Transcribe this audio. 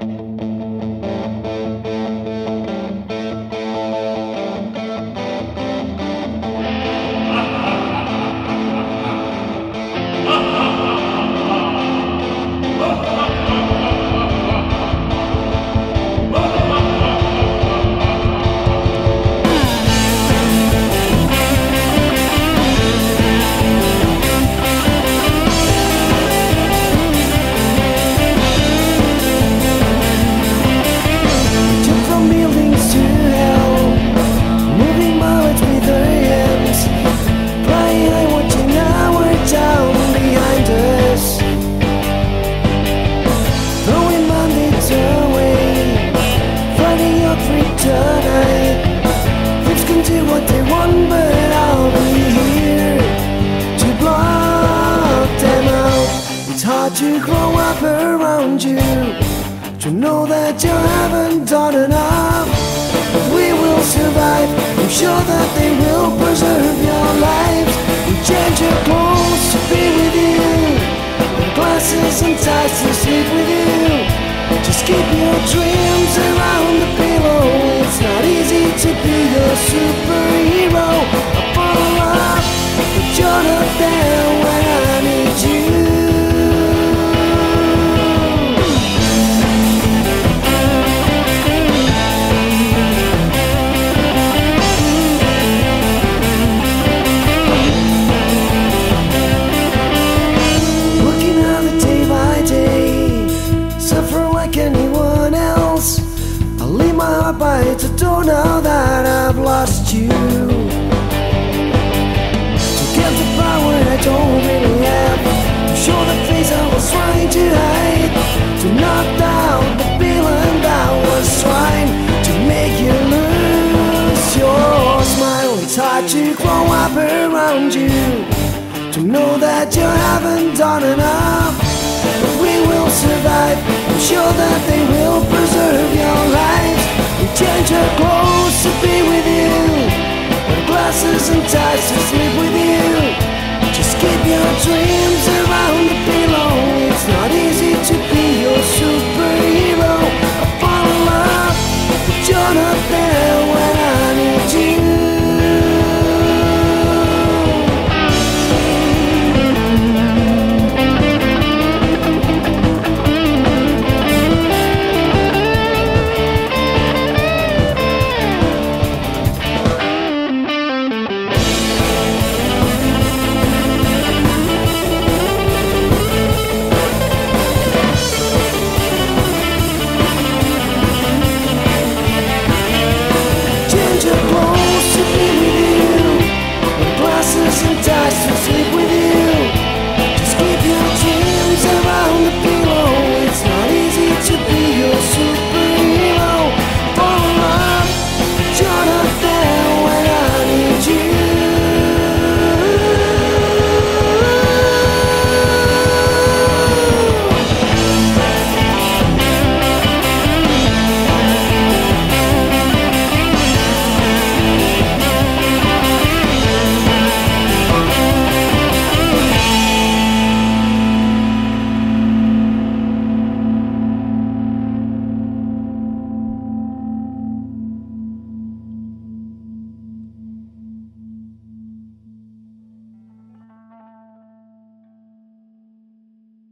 Took It's hard to grow up around you. To know that you haven't done enough But we will survive I'm sure that they will preserve your lives We change your clothes to be with you And glasses and ties to sleep with you Just keep your dreams around the pillow It's not easy to be your superhero by the door now that I've lost you. To get the power I don't really have, to show the face I was trying to hide, to knock down the feeling that was trying to make you lose your smile. It's hard to grow up around you. To know that you haven't done enough But we will survive I'm sure that they will preserve to be with you. Wear glasses and ties to sleep with you. Just keep your dreams around